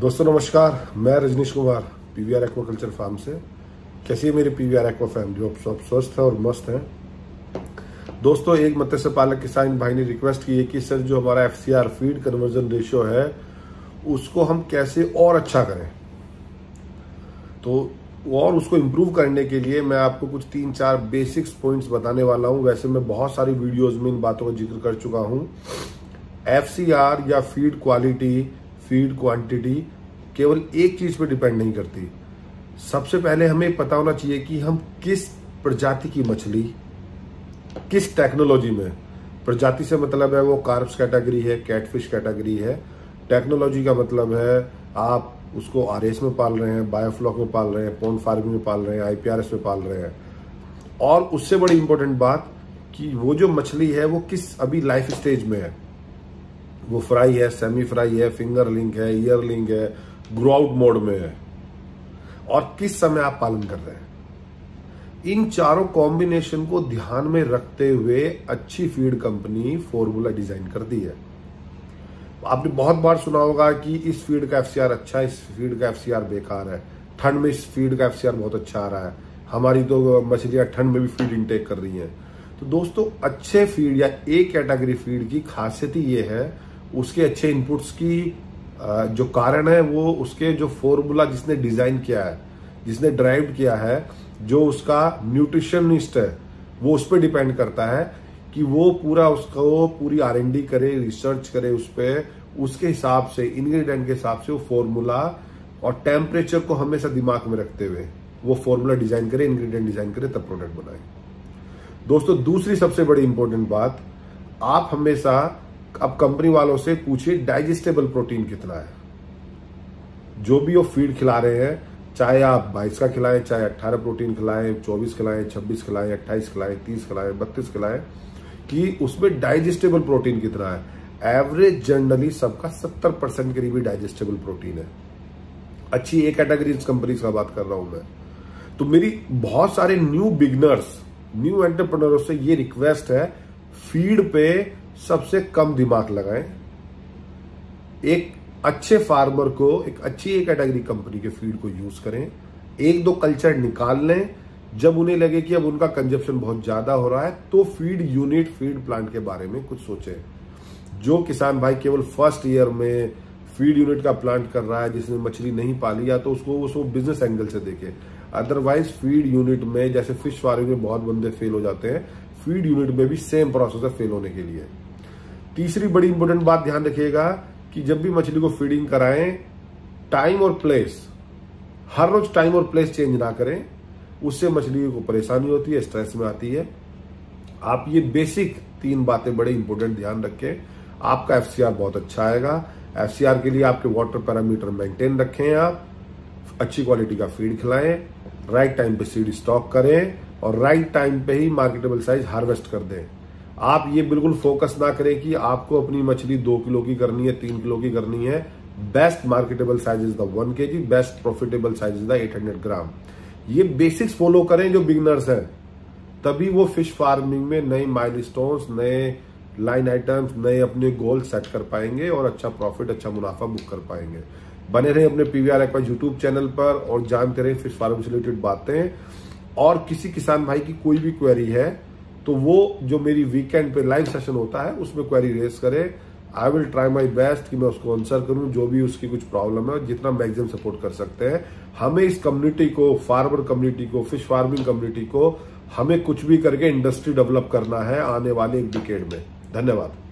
दोस्तों, नमस्कार। मैं Rajneesh Kumar P PVR aquaculture farm से। कैसी है मेरी पीवीआर एक्वा फैमिली आप सब स्वस्थ है और मस्त हैं। दोस्तों, एक मत्स्य पालक किसान भाई ने रिक्वेस्ट की है कि, सर, जो हमारा F C R feed conversion ratio है, उसको हम कैसे और अच्छा करें? तो और उसको इम्प्रूव करने के लिए मैं आपको कुछ तीन चार बेसिक्स पॉइंट्स बताने वाला हूँ। वैसे मैं बहुत सारी वीडियोज़ में इन बातों का ज़िक्र कर चुका हूँ। एफसीआर या फ़ीड क्वालिटी फ़ीड क्वांटिटी केवल एक चीज़ पे डिपेंड नहीं करती। सबसे पहले हमें पता होना चाहिए कि हम किस प्रजाति की मछली, किस टेक्नोलॉजी में। प्रजाति से मतलब है वो कार्ब्स कैटेगरी है, कैटफिश कैटेगरी है। टेक्नोलॉजी का मतलब है आप उसको आरएस में पाल रहे हैं, बायोफ्लॉक में पाल रहे हैं पोन फ़ार्मिंग में पाल रहे हैं, आईपीआरएस में पाल रहे हैं। और उससे बड़ी इंपॉर्टेंट बात कि वो जो मछली है वो किस अभी लाइफ स्टेज में है। वो फ्राई है सेमी फ्राई है फिंगर लिंक है ईयर लिंक है ग्रो आउट मोड में है। और किस समय आप पालन कर रहे हैं? इन चारों कॉम्बिनेशन को ध्यान में रखते हुए अच्छी फ़ीड कंपनी फॉर्मूला डिज़ाइन करती है। आपने बहुत बार सुना होगा कि इस फ़ीड का एफसीआर अच्छा है, इस फ़ीड का एफसीआर बेकार है। ठंड में इस फ़ीड का एफसीआर बहुत अच्छा आ रहा है। हमारी तो मछलियाँ ठंड में भी फ़ीड इनटेक कर रही हैं। तो दोस्तों, अच्छे फ़ीड या ए कैटेगरी फ़ीड की खासियत ही ये है उसके अच्छे इनपुट्स की जो कारण है, वो उसके जो फॉर्मूला जिसने डिज़ाइन किया है, जिसने ड्राइव किया है, जो उसका न्यूट्रिशनिस्ट है, वो उस पर डिपेंड करता है कि वो पूरा उसको, पूरी आर एन डी करे रिसर्च करे उस पर उसके हिसाब से इंग्रेडिएंट के हिसाब से वो फॉर्मूला और टेम्परेचर को हमेशा दिमाग में रखते हुए वो फॉर्मूला डिज़ाइन करे इंग्रेडिएंट डिज़ाइन करे, तब प्रोडक्ट बनाए। दोस्तों, दूसरी सबसे बड़ी इंपॉर्टेंट बात, आप हमेशा अब कंपनी वालों से पूछिए डाइजेस्टेबल प्रोटीन कितना है? जो भी वो फ़ीड खिला रहे हैं, चाहे आप बाईस का खिलाएँ, चाहे अट्ठारह प्रोटीन खिलाएँ, चौबीस खिलाएँ, छब्बीस खिलाएँ, अट्ठाईस खिलाएँ, तीस खिलाएँ, बत्तीस खिलाएँ, कि उसमें डाइजेस्टेबल प्रोटीन कितना है? एवरेज जनरली सबका सत्तर परसेंट करीबी डाइजेस्टेबल प्रोटीन है। अच्छी एक कैटेगरी कंपनीज़ का बात कर रहा हूँ मैं। तो मेरी बहुत सारे न्यू बिगनर्स न्यू एंटरप्रेन्योर से ये रिक्वेस्ट है फ़ीड पे सबसे कम दिमाग लगाएँ। एक अच्छे फार्मर को, एक अच्छी कैटेगरी कंपनी के फ़ीड को यूज़ करें। एक दो कल्चर निकाल लें। जब उन्हें लगे कि अब उनका कंजप्शन बहुत ज़्यादा हो रहा है तो फ़ीड यूनिट, फ़ीड प्लांट के बारे में कुछ सोचें। जो किसान भाई केवल फ़र्स्ट ईयर में फ़ीड यूनिट का प्लांट कर रहा है, जिसने मछली नहीं पाली या तो उसको उसको बिज़नेस एंगल से देखे। अदरवाइज़ फ़ीड यूनिट में, जैसे फ़िश फ़ार्मिंग में बहुत बंदे फेल हो जाते हैं, फ़ीड यूनिट में भी सेम प्रोसेस है फेल होने के लिए। तीसरी बड़ी इंपॉर्टेंट बात ध्यान रखिएगा कि जब भी मछली को फीडिंग कराएँ टाइम और प्लेस हर रोज टाइम और प्लेस चेंज ना करें, उससे मछली को परेशानी होती है स्ट्रेस में आती है। आप ये बेसिक तीन बातें बड़े इंपॉर्टेंट ध्यान रखें। आपका एफसीआर बहुत अच्छा आएगा। एफसीआर के लिए आपके वाटर पैरामीटर मेंटेन रखें आप। अच्छी क्वालिटी का फ़ीड खिलाएँ। राइट टाइम पे सीड स्टॉक करें और राइट टाइम पे ही मार्केटेबल साइज़ हार्वेस्ट कर दें। आप ये बिल्कुल फोकस ना करें कि आपको अपनी मछली दो किलो की करनी है, तीन किलो की करनी है। Best marketable size is the one K G best profitable size is the eight hundred gram ये बेसिक्स फॉलो करें जो बिगनर्स हैं। तभी वो फ़िश फ़ार्मिंग में नए माइलस्टोन्स नए लाइन आइटम्स नए अपने गोल सेट कर पाएँगे और अच्छा प्रॉफिट अच्छा मुनाफा बुक कर पाएँगे। बने रहे अपने पीवीआर एक्वा यूट्यूब चैनल पर और जानते रहे फ़िश फ़ार्मिंग से रिलेटेड बातें। और किसी किसान भाई की कोई भी क्वेरी है तो वो जो मेरी वीकेंड पे लाइव सेशन होता है, उसमें क्वेरी रेस करे। I will try my best कि मैं उसको आंसर करूँ, जो भी उसकी कुछ प्रॉब्लम है जितना मैक्सिमम सपोर्ट कर सकते हैं। हमें इस कम्युनिटी को फार्मर कम्युनिटी को फ़िश फ़ार्मिंग कम्युनिटी को, हमें कुछ भी करके इंडस्ट्री डेवलप करना है आने वाले एक डिकेड में। धन्यवाद।